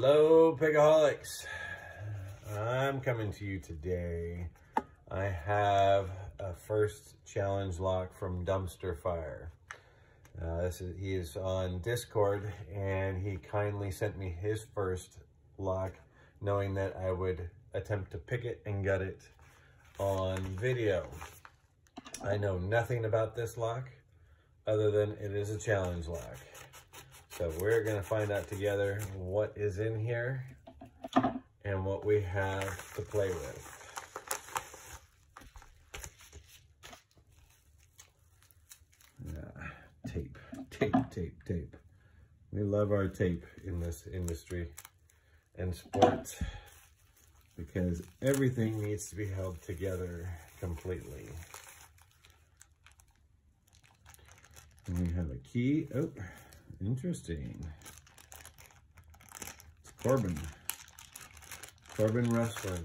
Hello, Pickaholics. I'm coming to you today. I have a first challenge lock from Dumpster Fire. Uh, this is, he is on Discord and he kindly sent me his first lock knowing that I would attempt to pick it and gut it on video. I know nothing about this lock other than it is a challenge lock. So we're gonna find out together what is in here and what we have to play with. Tape, tape, tape, tape. We love our tape in this industry and sports because everything needs to be held together completely. And we have a key. Oh, Interesting. It's Corbin. Corbin Russwin.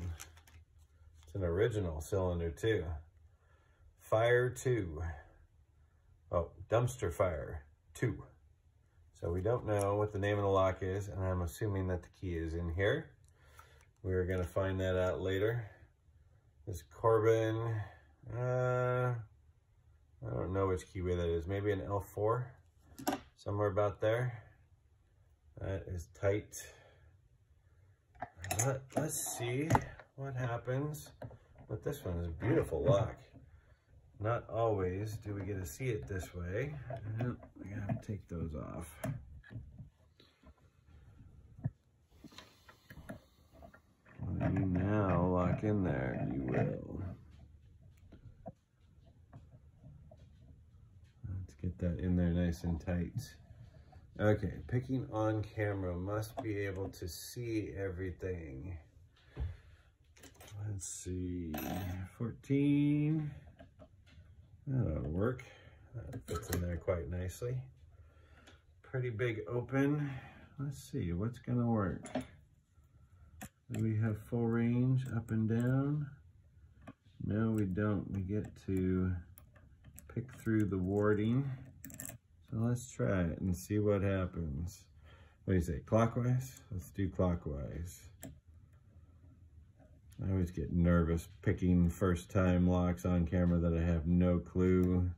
It's an original cylinder too. Fire 2. Oh, Dumpster Fire 2. So we don't know what the name of the lock is, and I'm assuming that the key is in here. We're going to find that out later. This Corbin, uh, I don't know which keyway that is. Maybe an L4 somewhere about there. That is tight. Let, us see what happens with this one. It's a beautiful lock. Not always do we get to see it this way. I gotta take those off. You now lock in there, you will. Get that in there nice and tight. Okay, picking on camera must be able to see everything. Let's see, 14. That'll work. That fits in there quite nicely. Pretty big open. Let's see, what's gonna work? Do we have full range up and down? No, we don't. We get to pick through the warding. So let's try it and see what happens. What do you say, clockwise? Let's do clockwise. I always get nervous picking first time locks on camera that I have no clue.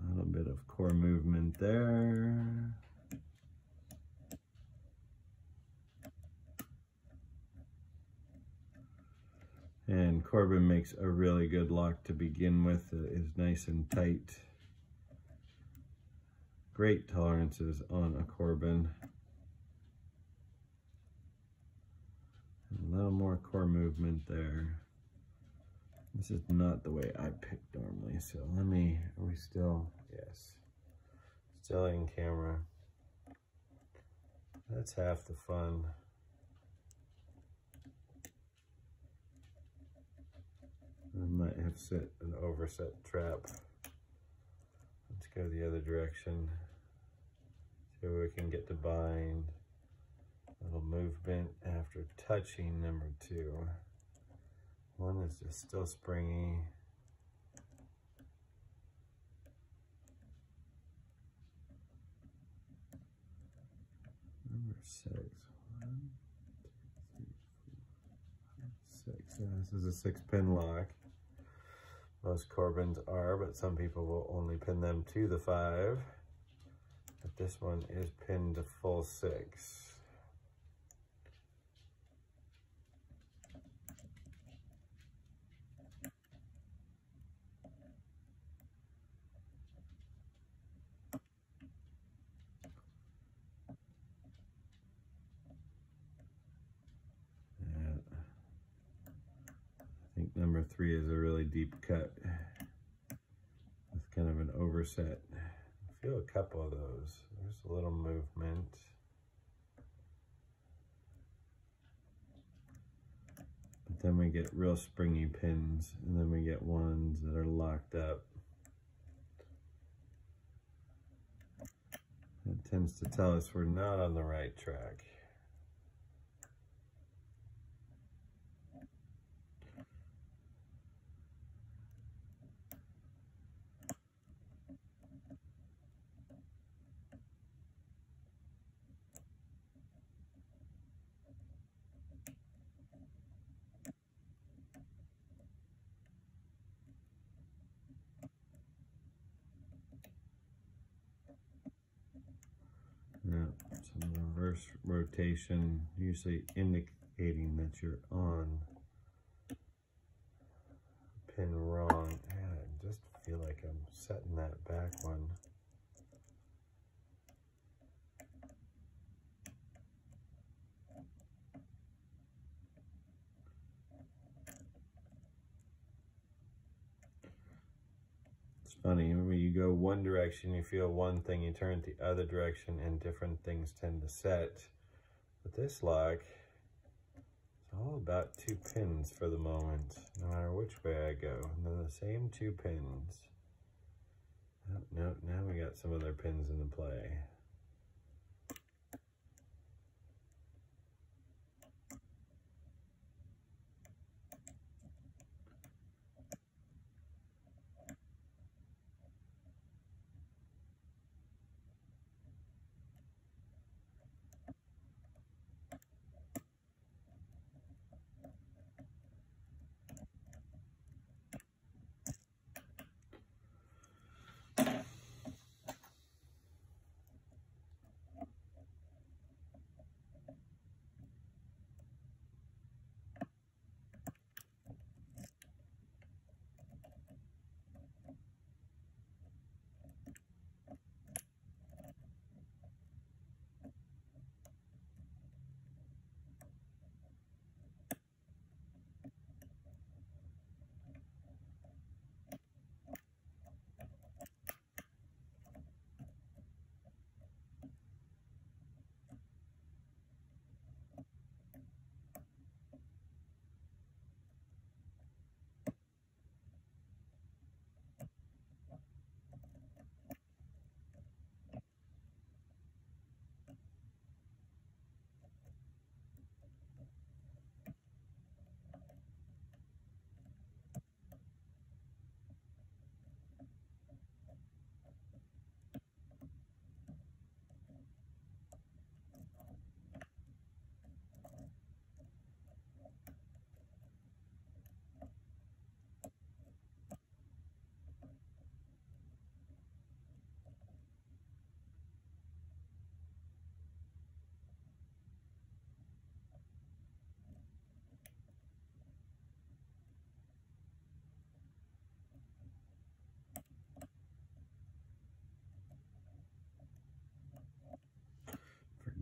A little bit of core movement there. And Corbin makes a really good lock to begin with. It is nice and tight. Great tolerances on a Corbin. A little more core movement there. This is not the way I pick normally, so let me, are we still, yes, still in camera. That's half the fun. I might have set an overset trap. Let's go the other direction. See where we can get to bind. A little movement after touching number two. One is just still springy. Number six. One, two, three, four, five, six. This is a six pin lock. Most Corbins are, but some people will only pin them to the five. But this one is pinned to full six. number three is a really deep cut with kind of I feel a couple of those. There's a little movement. But then we get real springy pins and then we get ones that are locked up. That tends to tell us we're not on the right track. Some reverse rotation, usually indicating that you're on pin wrong. And I just feel like I'm setting that back one. funny. When you go one direction, you feel one thing, you turn it the other direction, and different things tend to set. But this lock, it's all about two pins for the moment, no matter which way I go. And then the same two pins. Oh, no, now we got some other pins in the play.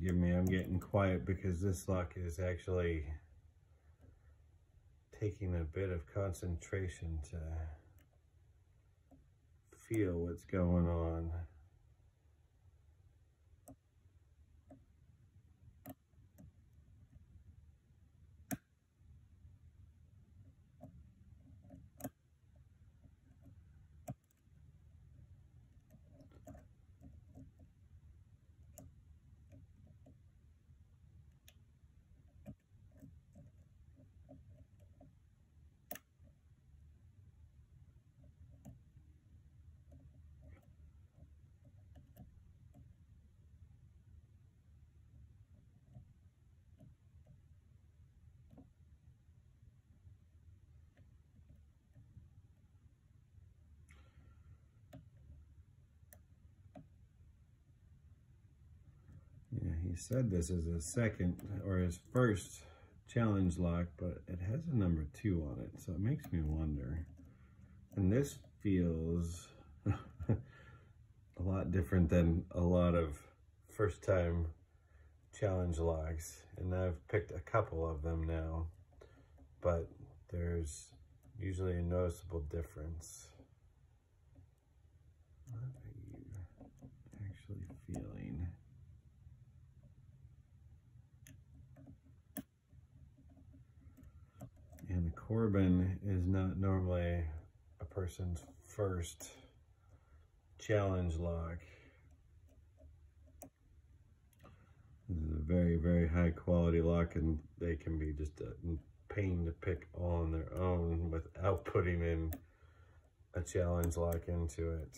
Forgive me, I'm getting quiet because this lock is actually taking a bit of concentration to feel what's going on. He said this is his second or his first challenge lock, but it has a number two on it, so it makes me wonder. And this feels a lot different than a lot of first time challenge locks. And I've picked a couple of them now, but there's usually a noticeable difference. Corbin is not normally a person's first challenge lock. This is a very, very high quality lock and they can be just a pain to pick on their own without putting in a challenge lock into it.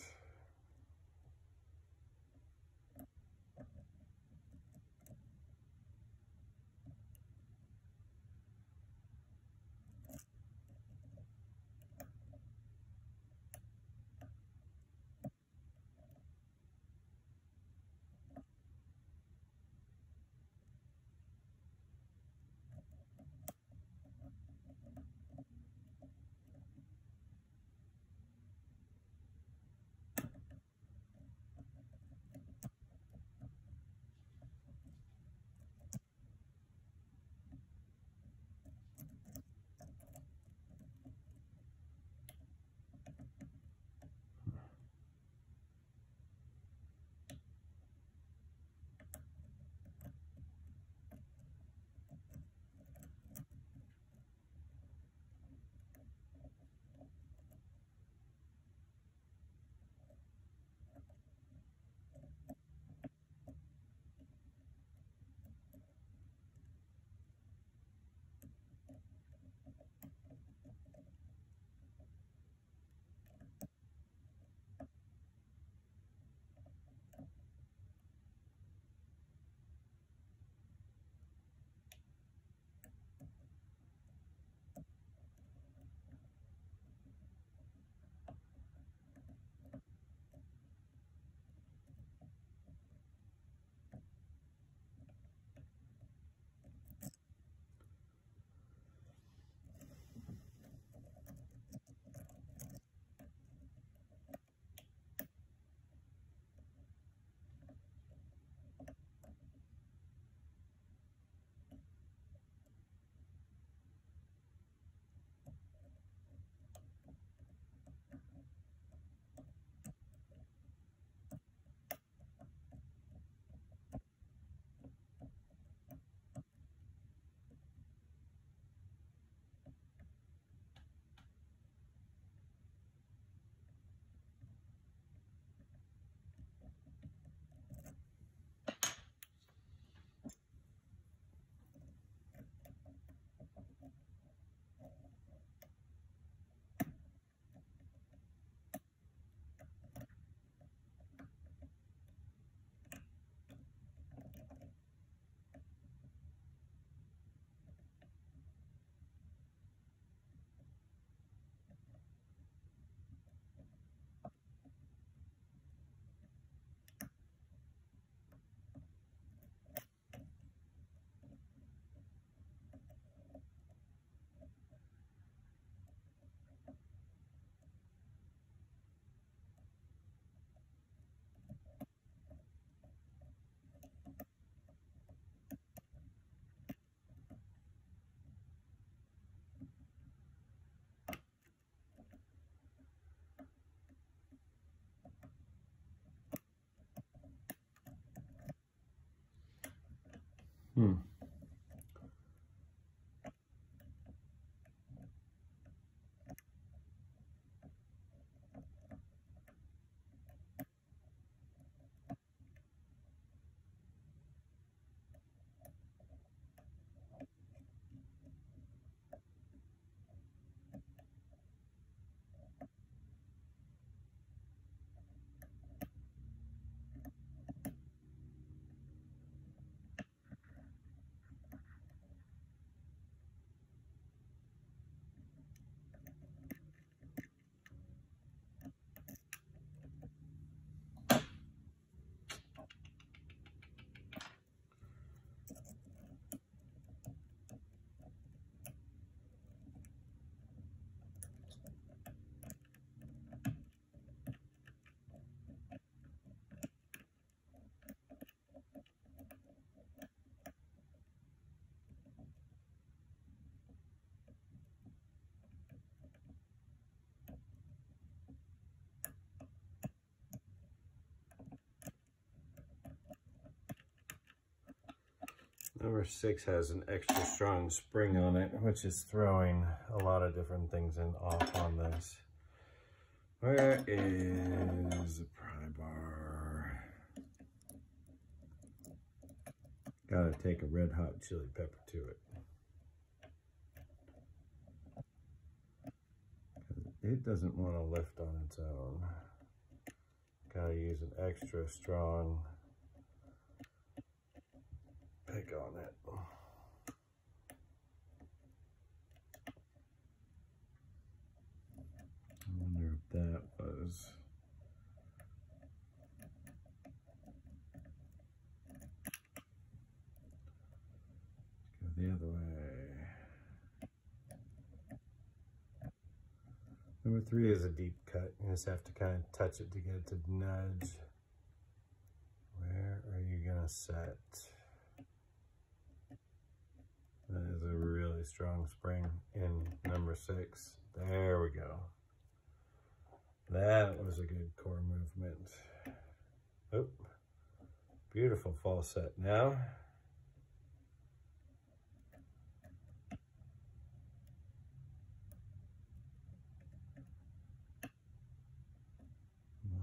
Hmm. Number six has an extra strong spring on it, which is throwing a lot of different things in off on this. Where is the pry bar? Gotta take a red hot chili pepper to it. It doesn't want to lift on its own. Gotta use an extra strong pick on it. I wonder if that was... Let's go the other way. Number three is a deep cut. You just have to kind of touch it to get it to nudge. Where are you gonna set? That is a really strong spring in number six. There we go. That was a good core movement. Oh, beautiful false set. Now,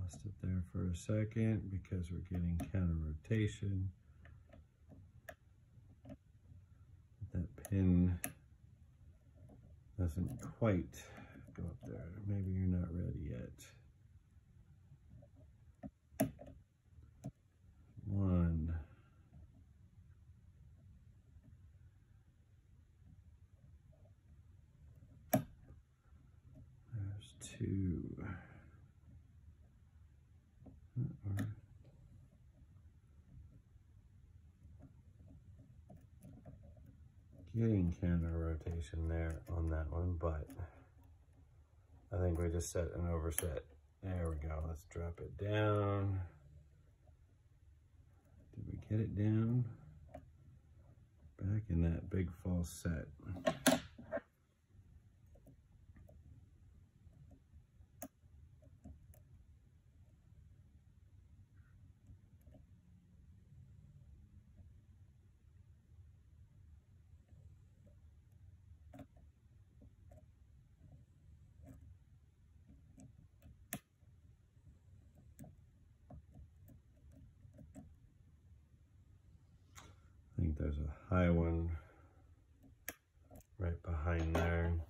lost it there for a second because we're getting counter rotation. That pin doesn't quite go up there. Maybe you're not ready yet. One. There's two. Getting counter rotation there on that one, but I think we just set an overset. There we go. Let's drop it down. Did we get it down? Back in that big false set. There's a high one right behind there.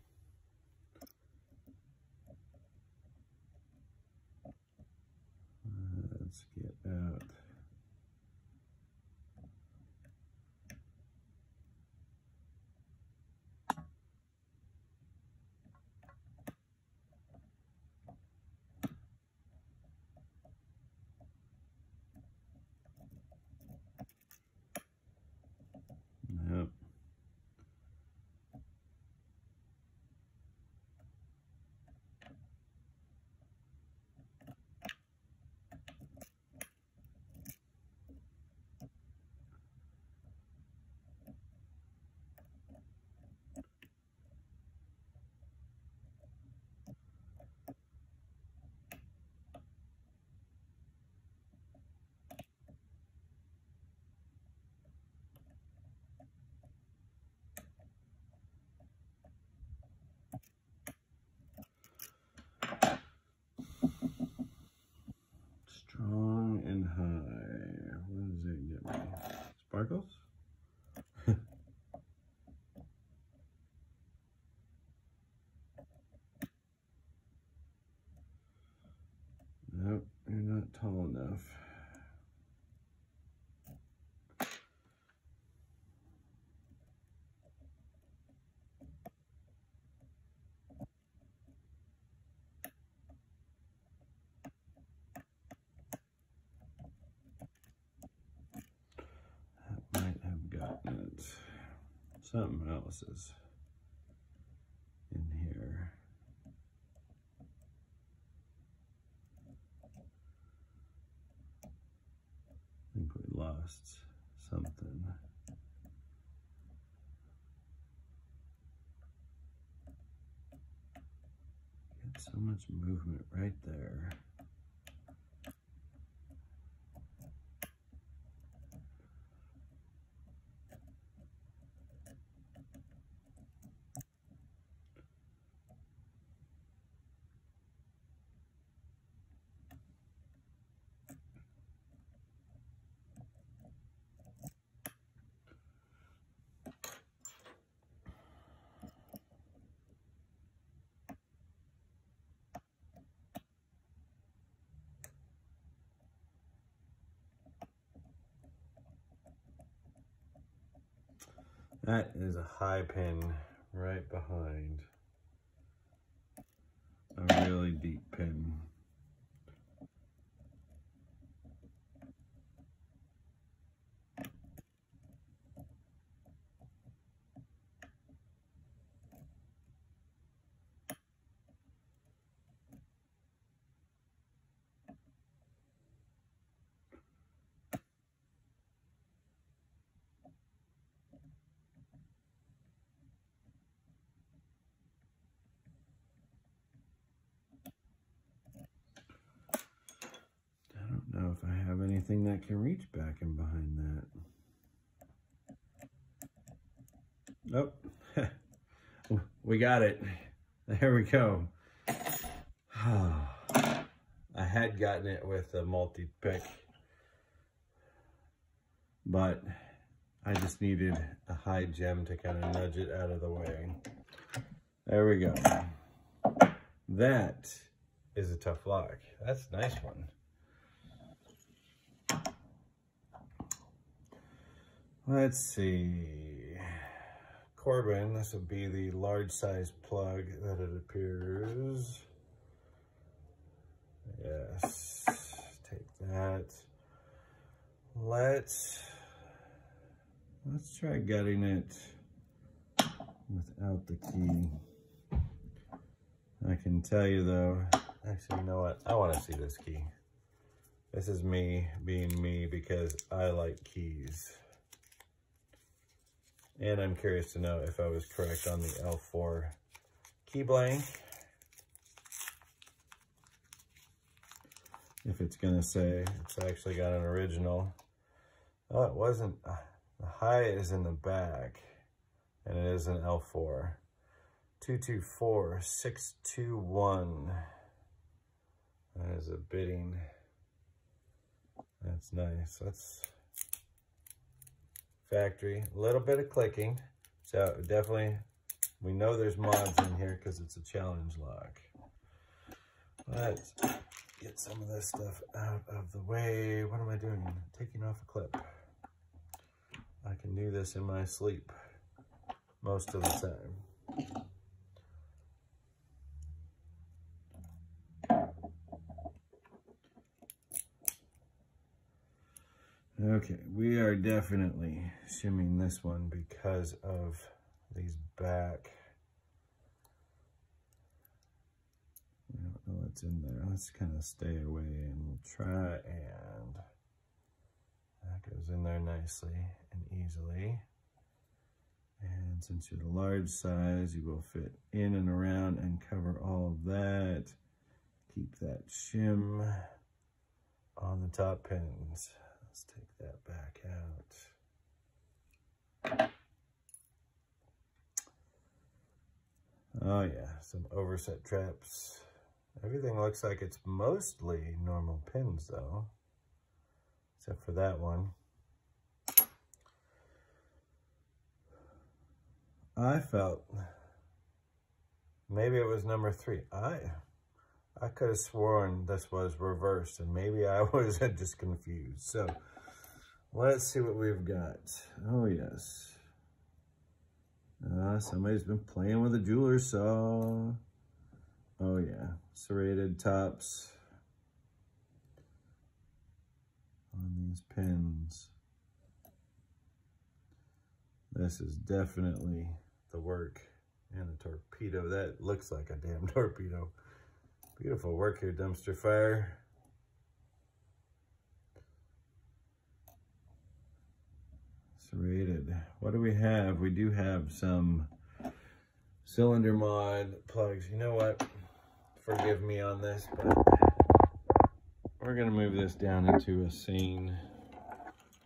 Miracles something else is in here. I think we lost something. Get so much movement right there. High pin right behind a really deep pin. know if I have anything that can reach back and behind that. Nope. we got it. There we go. I had gotten it with a multi-pick, but I just needed a high gem to kind of nudge it out of the way. There we go. That is a tough lock. That's a nice one. Let's see. Corbin, this would be the large size plug that it appears. Yes, take that. Let's, let's try getting it without the key. I can tell you though, actually, you know what? I want to see this key. This is me being me because I like keys. And I'm curious to know if I was correct on the L4 key blank. If it's gonna say it's actually got an original. Oh, it wasn't. The high is in the back and it is an L4. 224621. That is a bitting. That's nice. That's factory. A little bit of clicking. So definitely, we know there's mods in here because it's a challenge lock. Let's get some of this stuff out of the way. What am I doing? Taking off a clip. I can do this in my sleep most of the time. Okay, we are definitely shimming this one because of these back. I don't know what's in there. Let's kind of stay away and we'll try and that goes in there nicely and easily. And since you're the large size, you will fit in and around and cover all of that. Keep that shim on the top pins. Let's take that back out. Oh yeah, some overset traps. Everything looks like it's mostly normal pins though, except for that one. I felt maybe it was number three. I I could have sworn this was reversed and maybe I was just confused. So let's see what we've got. Oh yes. Uh, somebody's been playing with a jeweler saw. Oh yeah, serrated tops on these pins. This is definitely the work and a torpedo. That looks like a damn torpedo. Beautiful work here, dumpster fire. Serrated. What do we have? We do have some cylinder mod plugs. You know what? Forgive me on this, but we're gonna move this down into a scene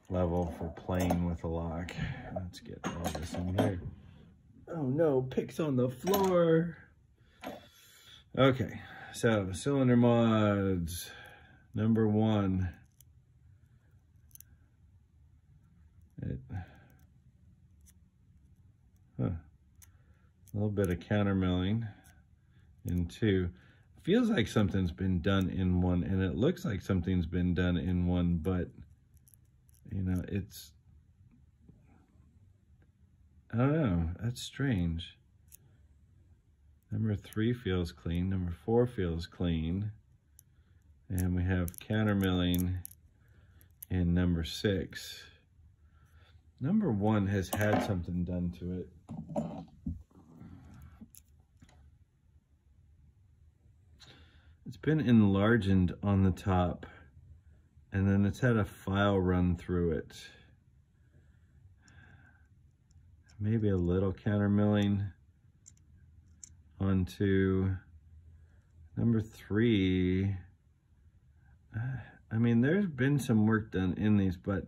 level for playing with a lock. Let's get all this in here. Oh no, picks on the floor. Okay, so cylinder mods, number one. It, huh, a little bit of counter milling in two. Feels like something's been done in one, and it looks like something's been done in one, but you know, it's, I don't know, that's strange. Number three feels clean, number four feels clean. And we have counter milling in number six. Number one has had something done to it. It's been enlarged on the top and then it's had a file run through it. Maybe a little counter milling onto number three. I mean, there's been some work done in these, but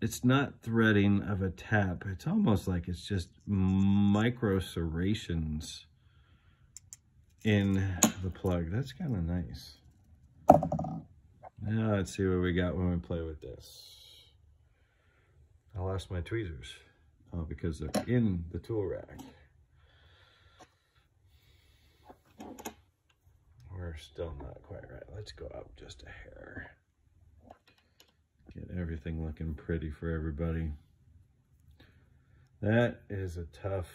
it's not threading of a tap. It's almost like it's just micro serrations in the plug. That's kind of nice. Now let's see what we got when we play with this. I lost my tweezers oh, because they're in the tool rack. We're still not quite right. Let's go up just a hair. Get everything looking pretty for everybody. That is a tough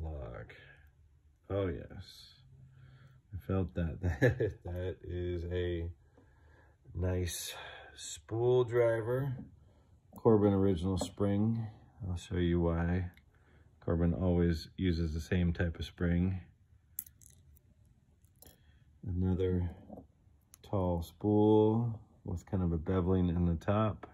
log. Oh yes. I felt that. that is a nice spool driver. Corbin original spring. I'll show you why. Corbin always uses the same type of spring. Another tall spool with kind of a beveling in the top.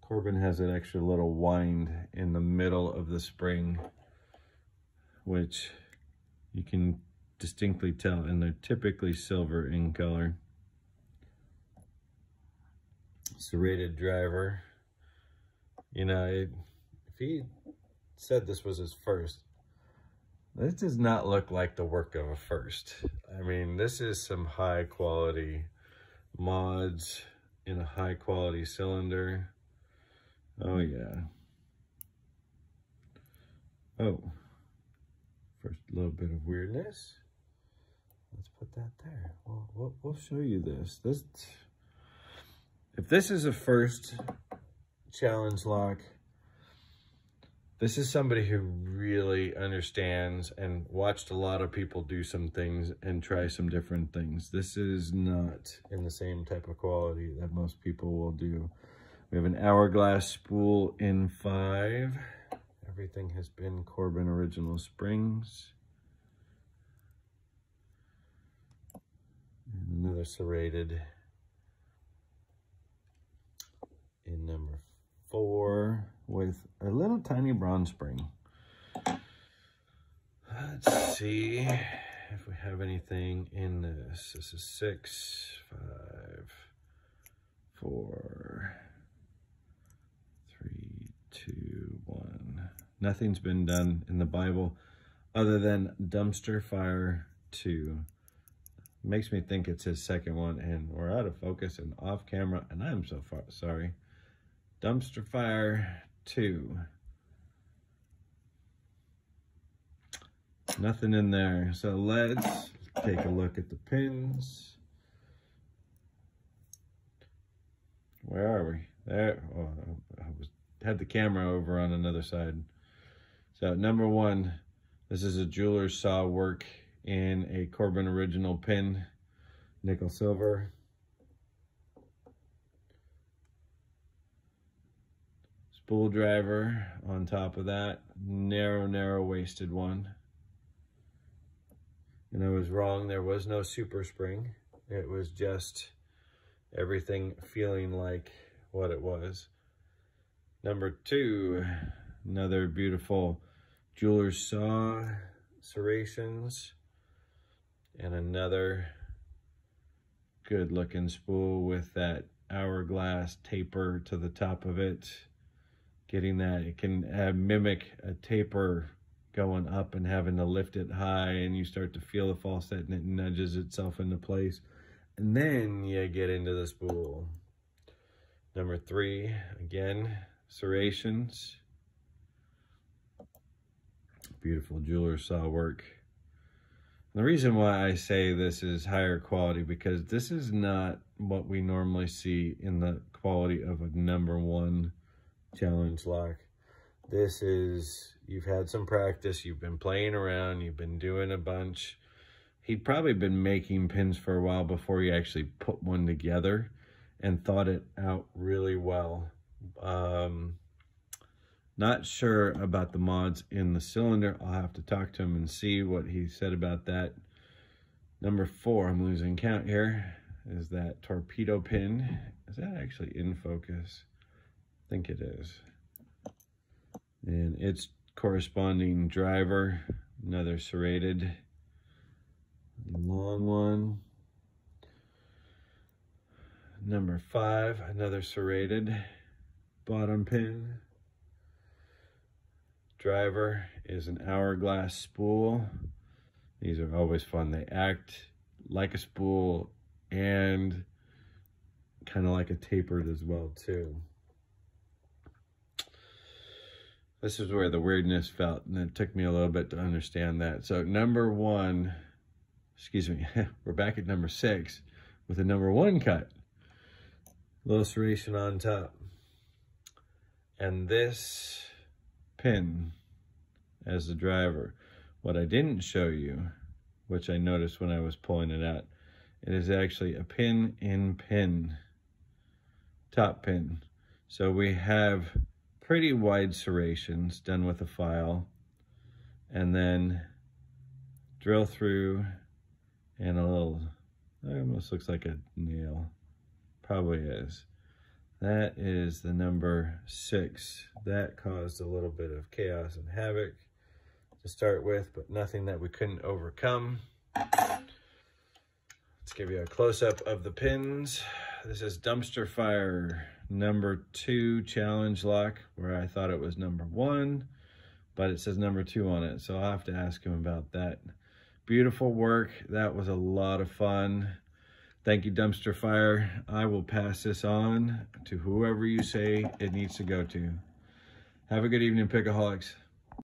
Corbin has an extra little wind in the middle of the spring, which you can distinctly tell, and they're typically silver in color. Serrated driver. You know, it, if he said this was his first, this does not look like the work of a first. I mean, this is some high quality mods in a high quality cylinder. Oh yeah. Oh, first little bit of weirdness let's put that there. Well, we'll, we'll show you this. This, If this is a first challenge lock, this is somebody who really understands and watched a lot of people do some things and try some different things. This is not in the same type of quality that most people will do. We have an hourglass spool in five. Everything has been Corbin Original Springs. And another serrated in number four with a little tiny bronze spring. Let's see if we have anything in this. This is six, five, four, three, two, one. Nothing's been done in the Bible other than dumpster fire two makes me think it's his second one and we're out of focus and off camera and I'm so far sorry. Dumpster Fire 2. Nothing in there. So let's take a look at the pins. Where are we? There. Oh, I was, had the camera over on another side. So number one, this is a jeweler's saw work in a Corbin original pin, nickel silver. spool driver on top of that. Narrow, narrow waisted one. And I was wrong, there was no super spring. It was just everything feeling like what it was. Number two, another beautiful jeweler's saw serrations and another good looking spool with that hourglass taper to the top of it. Getting that, it can have, mimic a taper going up and having to lift it high and you start to feel the false set and it nudges itself into place. And then you get into the spool. Number three, again, serrations. Beautiful jeweler saw work. The reason why I say this is higher quality because this is not what we normally see in the quality of a number one challenge lock. This is, you've had some practice, you've been playing around, you've been doing a bunch. He'd probably been making pins for a while before he actually put one together and thought it out really well. Um, not sure about the mods in the cylinder. I'll have to talk to him and see what he said about that. Number four, I'm losing count here, is that torpedo pin. Is that actually in focus? I think it is. And its corresponding driver, another serrated long one. Number five, another serrated bottom pin driver is an hourglass spool. These are always fun. They act like a spool and kind of like a tapered as well too. This is where the weirdness felt and it took me a little bit to understand that. So number one, excuse me, we're back at number six with a number one cut. Little serration on top. And this pin as the driver. What I didn't show you, which I noticed when I was pulling it out, it is actually a pin in pin, top pin. So we have pretty wide serrations done with a file and then drill through and a little, it almost looks like a nail, probably is. That is the number six. That caused a little bit of chaos and havoc to start with, but nothing that we couldn't overcome. Let's give you a close-up of the pins. This is Dumpster Fire number two challenge lock, where I thought it was number one, but it says number two on it, so I'll have to ask him about that. Beautiful work. That was a lot of fun. Thank you, Dumpster Fire. I will pass this on to whoever you say it needs to go to. Have a good evening, Pickaholics.